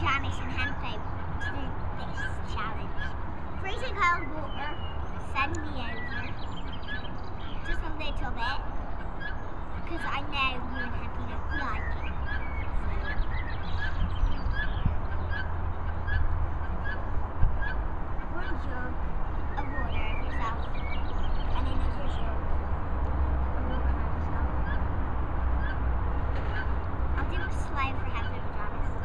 Janice and Hempel to do this challenge. Freezing cold water, send me over. Just a little bit. Because I know you and Hempel don't like it. So, water of yourself. And another jug of water of yourself. I'll do a slide for Hempel and Janice.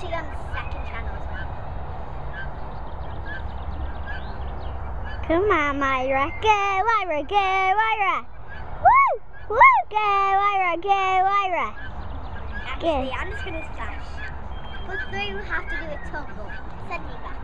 See you on the second channel as well. Come on, Myra. Go, Myra. Go, Myra. Woo! Woo! Go, Myra. Go, Myra. Actually, I'm just gonna splash. But three will have to do a tumble. Send me back.